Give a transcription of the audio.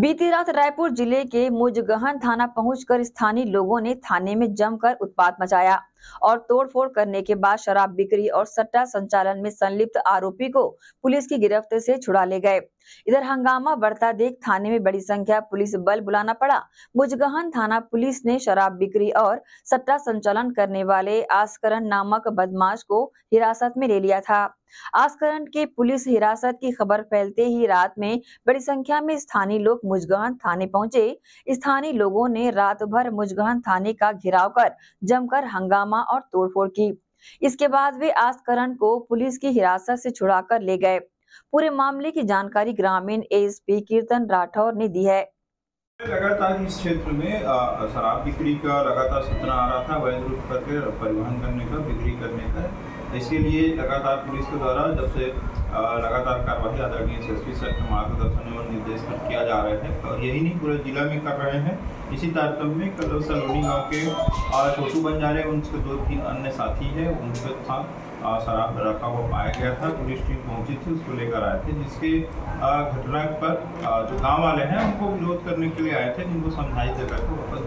बीती रात रायपुर ज़िले के मुजगहन थाना पहुंचकर स्थानीय लोगों ने थाने में जमकर उत्पात मचाया और तोड़फोड़ करने के बाद शराब बिक्री और सट्टा संचालन में संलिप्त आरोपी को पुलिस की गिरफ्त से छुड़ा ले गए। इधर हंगामा बढ़ता देख थाने में बड़ी संख्या पुलिस बल बुलाना पड़ा। मुजगहन थाना पुलिस ने शराब बिक्री और सट्टा संचालन करने वाले आस्करण नामक बदमाश को हिरासत में ले लिया था। आस्करण के पुलिस हिरासत की खबर फैलते ही रात में बड़ी संख्या में स्थानीय लोग मुजगहन थाने पहुँचे। स्थानीय लोगों ने रात भर मुजगहन थाने का घेराव कर, जमकर हंगामा और तोड़फोड़ की। इसके बाद वे आस्करण को पुलिस की हिरासत से छुड़ाकर ले गए। पूरे मामले की जानकारी ग्रामीण एएसपी कीर्तन राठौर ने दी है। लगातार इस क्षेत्र में शराब बिक्री का लगातार सूचना आ रहा था, वैध रूप करके परिवहन करने का, बिक्री करने का। इसके लिए लगातार पुलिस के द्वारा जब से लगातार कार्रवाई आदरणीय एस एस पी सर के मार्गदर्शन एवं निर्देश किया जा रहा है और यही नहीं, पूरे जिला में कर रहे हैं। इसी तारतम्य में कल सलोनी गाँव के छोटू बंजारे उनके दो, तीन अन्य साथी हैं। उनके साथ शराब रखा हुआ पाया गया था। पुलिस टीम पहुँची थी, उसको लेकर आए थे, जिसके घटना पर जो गाँव वाले हैं, उनको विरोध करने के लिए आए थे, जिनको समझाई देकर वापस